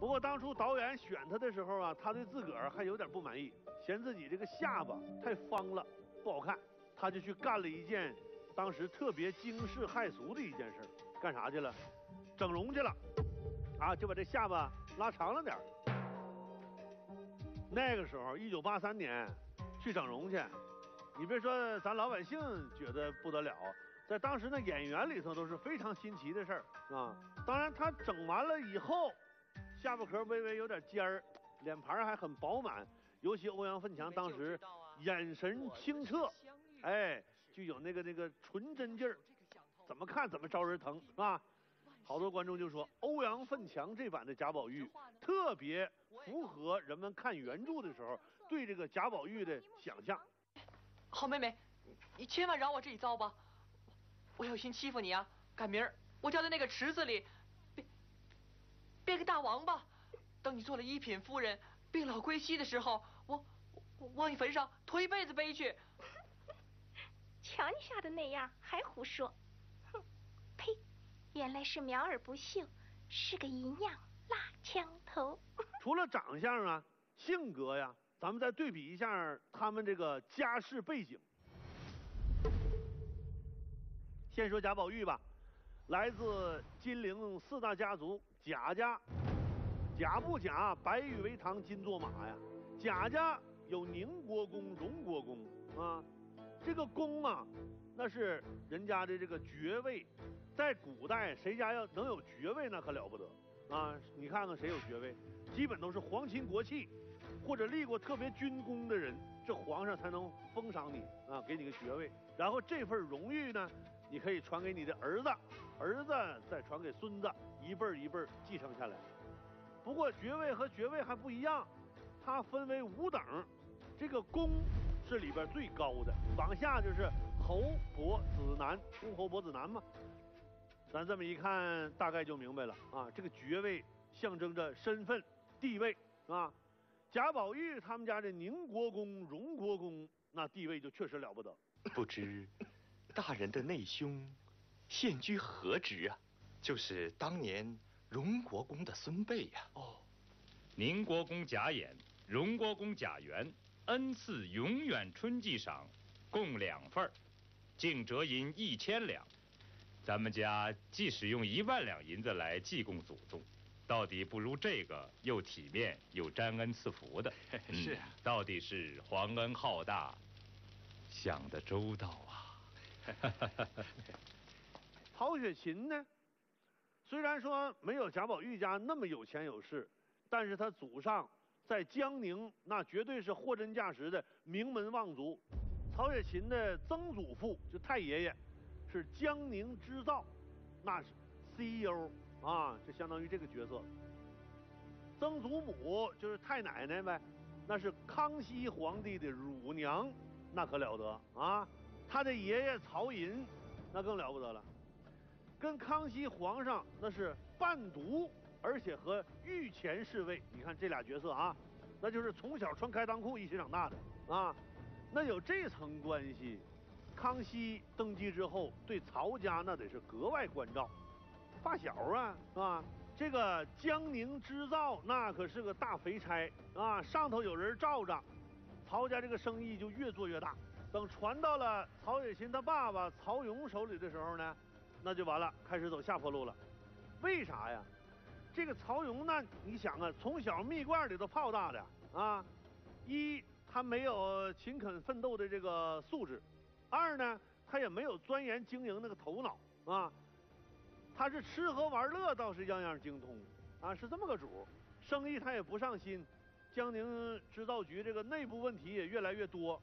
不过当初导演选他的时候啊，他对自个儿还有点不满意，嫌自己这个下巴太方了，不好看，他就去干了一件当时特别惊世骇俗的一件事，干啥去了？整容去了，啊，就把这下巴拉长了点。那个时候，一九八三年，去整容去，你别说咱老百姓觉得不得了，在当时那演员里头都是非常新奇的事儿啊。当然，他整完了以后，下巴壳微微有点尖儿，脸盘还很饱满，尤其欧阳奋强当时眼神清澈，哎，就有那个那个纯真劲儿，怎么看怎么招人疼，是吧？好多观众就说欧阳奋强这版的贾宝玉特别符合人们看原著的时候对这个贾宝玉的想象。好妹妹，你千万饶我这一遭吧，我有心欺负你啊！赶明儿我就要在那个池子里大王八，等你做了一品夫人，病老归西的时候，我我往你坟上拖一辈子碑去。瞧你吓得那样，还胡说！哼，呸！原来是苗而不秀，是个银样蜡枪头。除了长相啊，性格呀，咱们再对比一下他们这个家世背景。先说贾宝玉吧，来自金陵四大家族贾家。贾不假，白玉为堂，金作马呀。贾家有宁国公、荣国公啊，这个公啊，那是人家的这个爵位。在古代，谁家要能有爵位，那可了不得啊！你看看谁有爵位，基本都是皇亲国戚，或者立过特别军功的人，这皇上才能封赏你啊，给你个爵位。然后这份荣誉呢，你可以传给你的儿子，儿子再传给孙子，一辈儿一辈儿继承下来。不过爵位和爵位还不一样，它分为五等，这个公是里边最高的，往下就是侯伯子男，公侯伯子男嘛。咱这么一看，大概就明白了啊！这个爵位象征着身份地位啊。贾宝玉他们家的宁国公、荣国公，那地位就确实了不得。不知大人的内兄现居何职啊？就是当年荣国公的孙辈呀。哦，宁国公贾演、荣国公贾元恩赐永远春季赏，共两份净折银一千两。咱们家即使用一万两银子来祭供祖宗，到底不如这个又体面又沾恩赐福的。是啊，到底是皇恩浩大，想得周到啊！曹雪芹呢，虽然说没有贾宝玉家那么有钱有势，但是他祖上在江宁那绝对是货真价实的名门望族。曹雪芹的曾祖父就太爷爷。是江宁织造，那是 CEO 啊，就相当于这个角色。曾祖母就是太奶奶呗，那是康熙皇帝的乳娘，那可了得啊。他的爷爷曹寅，那更了不得了，跟康熙皇上那是伴读，而且和御前侍卫，你看这俩角色啊，那就是从小穿开裆裤一起长大的啊，那有这层关系。康熙登基之后，对曹家那得是格外关照，发小啊，是吧？这个江宁织造那可是个大肥差啊，上头有人罩着，曹家这个生意就越做越大。等传到了曹雪芹他爸爸曹勇手里的时候呢，那就完了，开始走下坡路了。为啥呀？这个曹勇呢，你想啊，从小蜜罐里头泡大的啊，一他没有勤恳奋斗的这个素质。二呢，他也没有钻研经营那个头脑啊，他是吃喝玩乐倒是样样精通啊，是这么个主生意他也不上心，江宁织造局这个内部问题也越来越多，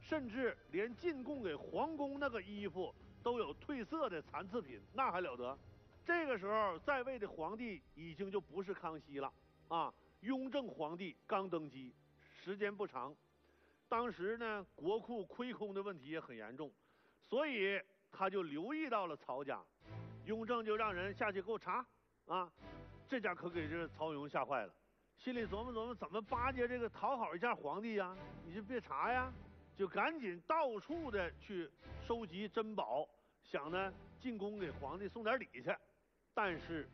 甚至连进贡给皇宫那个衣服都有褪色的残次品，那还了得？这个时候在位的皇帝已经就不是康熙了啊，雍正皇帝刚登基，时间不长。当时呢，国库亏空的问题也很严重，所以他就留意到了曹家，雍正就让人下去给我查，啊，这家可给这曹勇吓坏了，心里琢磨琢磨怎么巴结这个讨好一下皇帝呀？你就别查呀，就赶紧到处的去收集珍宝，想呢进宫给皇帝送点礼去，但是，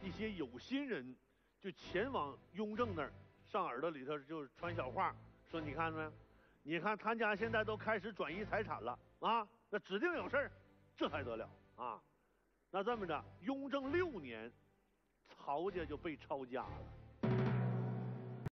一些有心人就前往雍正那儿，上耳朵里头就传小话，说你看没，你看他家现在都开始转移财产了啊，那指定有事儿，这还得了啊？那这么着，雍正六年，曹家就被抄家了。